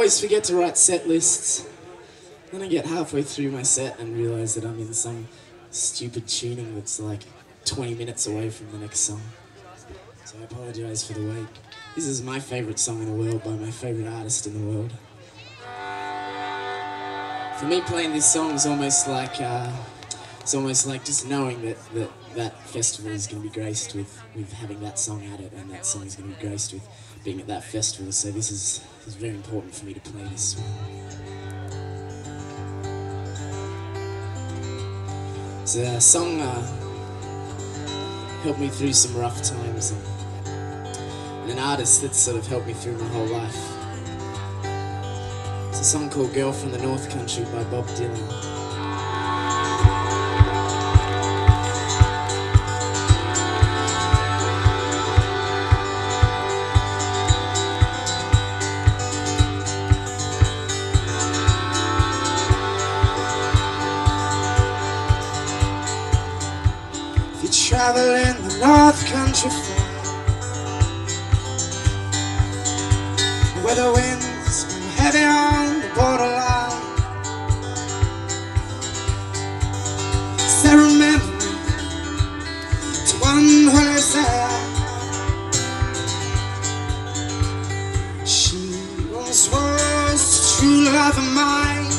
always forget to write set lists. Then I get halfway through my set and realize that I'm in some stupid tuning that's like 20 minutes away from the next song. So I apologize for the wait. This is my favorite song in the world by my favorite artist in the world. For me, playing this song is almost like uh, it's almost like just knowing that that, that festival is going to be graced with, with having that song at it, and that song is going to be graced with being at that festival. So this is, this is very important for me to play this. It's a song uh, helped me through some rough times and, and an artist that's sort of helped me through my whole life. It's a song called Girl from the North Country by Bob Dylan. If you travel in the North Country far, where the winds blow heavy on the borderline, say remember me to one who lives there. She once was a true love of mine.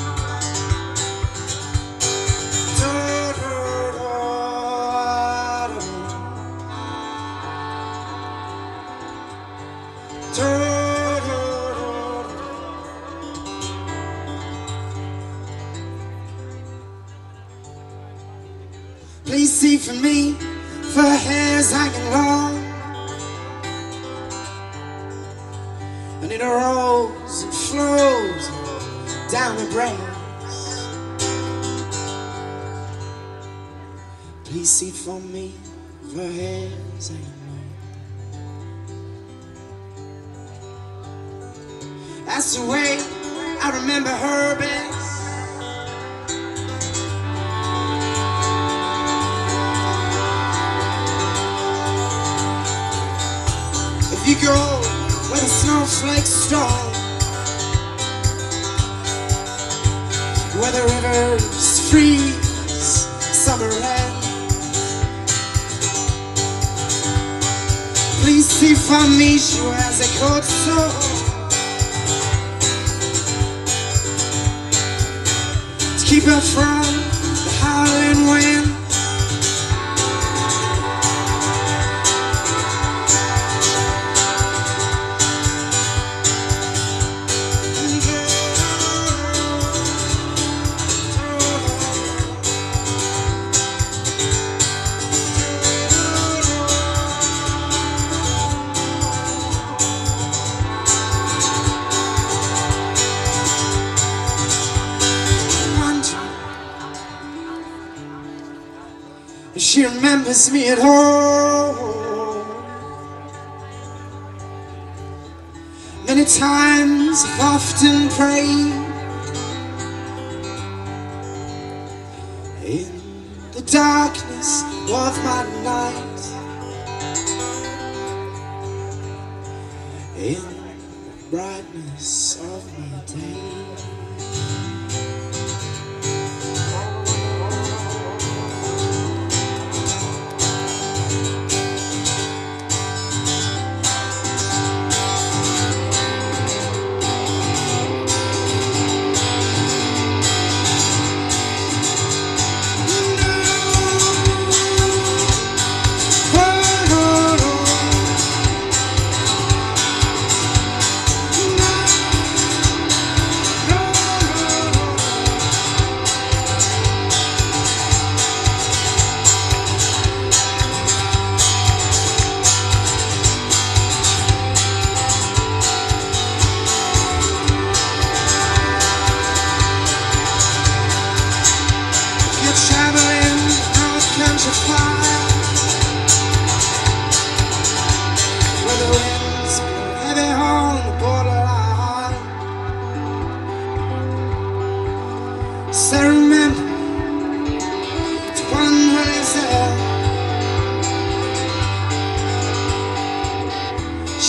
Please see for me, for hair's hanging long, and it rolls and flows down her breast. Please see for me, for hair's hanging long. That's the way I remember her best. You go where the snowflakes storm, where the rivers freeze, summer. Please see for me, she wears a coat so to keep her from the howling wind. She remembers me at home. Many times I've often prayed in the darkness of my night, in the brightness of my day.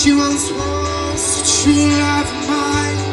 She once was a true love of mine